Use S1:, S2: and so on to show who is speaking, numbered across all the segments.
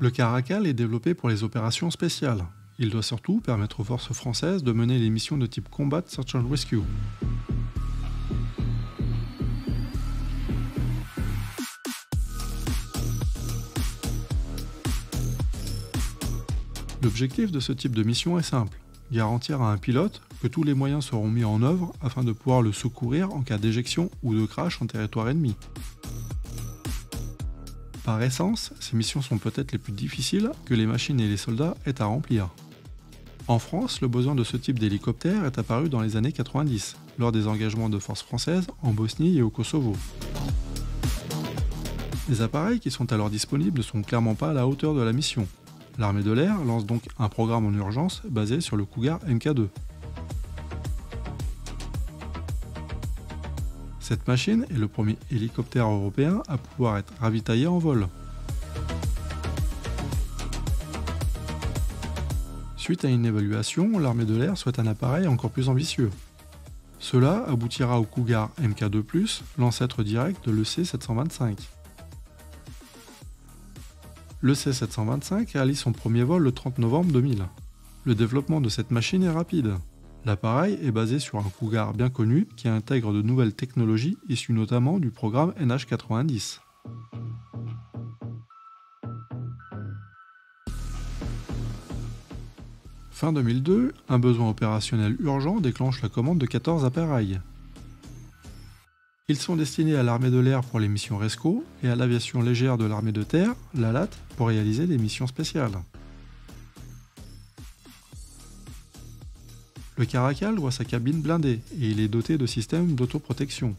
S1: Le Caracal est développé pour les opérations spéciales. Il doit surtout permettre aux forces françaises de mener les missions de type Combat Search and Rescue. L'objectif de ce type de mission est simple, garantir à un pilote que tous les moyens seront mis en œuvre afin de pouvoir le secourir en cas d'éjection ou de crash en territoire ennemi. Par essence, ces missions sont peut-être les plus difficiles que les machines et les soldats aient à remplir. En France, le besoin de ce type d'hélicoptère est apparu dans les années 90, lors des engagements de forces françaises en Bosnie et au Kosovo. Les appareils qui sont alors disponibles ne sont clairement pas à la hauteur de la mission. L'armée de l'air lance donc un programme en urgence basé sur le Cougar MK2. Cette machine est le premier hélicoptère européen à pouvoir être ravitaillé en vol. Suite à une évaluation, l'armée de l'air souhaite un appareil encore plus ambitieux. Cela aboutira au Cougar MK2+, l'ancêtre direct de l'EC-725. Le C-725 réalise son premier vol le 30 novembre 2000. Le développement de cette machine est rapide. L'appareil est basé sur un Cougar bien connu qui intègre de nouvelles technologies issues notamment du programme NH90. Fin 2002, un besoin opérationnel urgent déclenche la commande de 14 appareils. Ils sont destinés à l'armée de l'air pour les missions RESCO et à l'aviation légère de l'armée de terre, l'ALAT, pour réaliser des missions spéciales. Le Caracal voit sa cabine blindée et il est doté de systèmes d'autoprotection.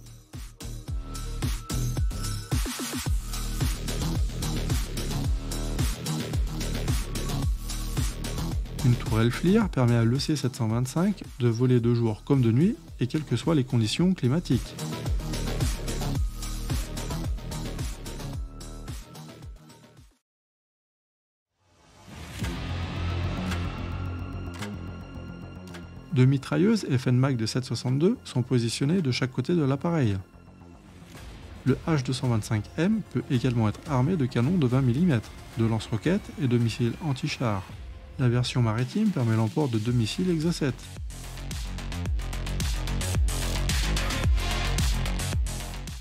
S1: Une tourelle FLIR permet à l'EC-725 de voler de jour comme de nuit et quelles que soient les conditions climatiques. Deux mitrailleuses FN-MAC de 7,62 sont positionnées de chaque côté de l'appareil. Le H225M peut également être armé de canons de 20 mm, de lance-roquettes et de missiles anti-chars. La version maritime permet l'emport de deux missiles Exocet.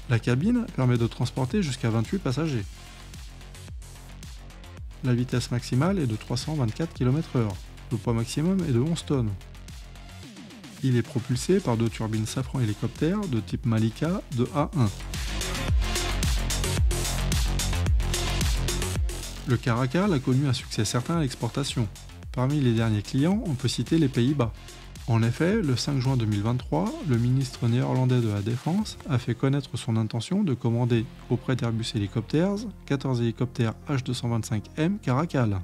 S1: La cabine permet de transporter jusqu'à 28 passagers. La vitesse maximale est de 324 km/h. Le poids maximum est de 11 tonnes. Il est propulsé par deux turbines Safran hélicoptères de type Malika de A1. Le Caracal a connu un succès certain à l'exportation. Parmi les derniers clients, on peut citer les Pays-Bas. En effet, le 5 juin 2023, le ministre néerlandais de la Défense a fait connaître son intention de commander auprès d'Airbus Helicopters 14 hélicoptères H225M Caracal.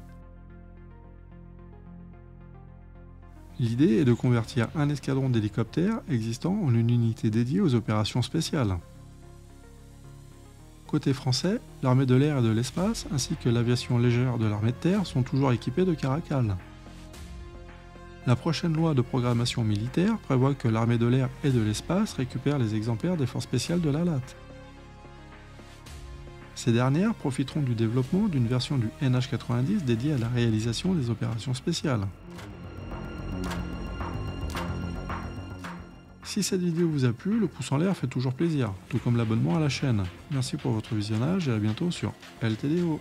S1: L'idée est de convertir un escadron d'hélicoptères existant en une unité dédiée aux opérations spéciales. Côté français, l'armée de l'air et de l'espace ainsi que l'aviation légère de l'armée de terre sont toujours équipés de Caracal. La prochaine loi de programmation militaire prévoit que l'armée de l'air et de l'espace récupèrent les exemplaires des forces spéciales de la LAT. Ces dernières profiteront du développement d'une version du NH90 dédiée à la réalisation des opérations spéciales. Si cette vidéo vous a plu, le pouce en l'air fait toujours plaisir, tout comme l'abonnement à la chaîne. Merci pour votre visionnage et à bientôt sur LTDO.